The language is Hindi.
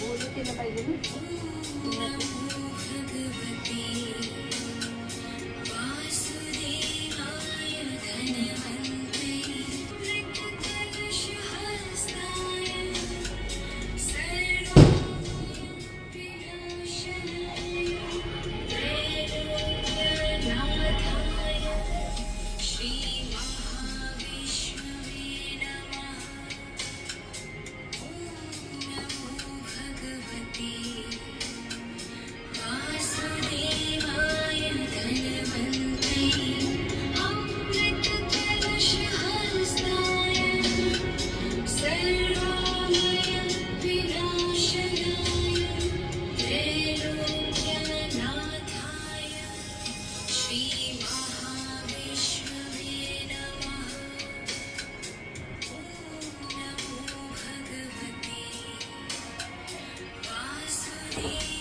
बोलू केलं पाहिजे You.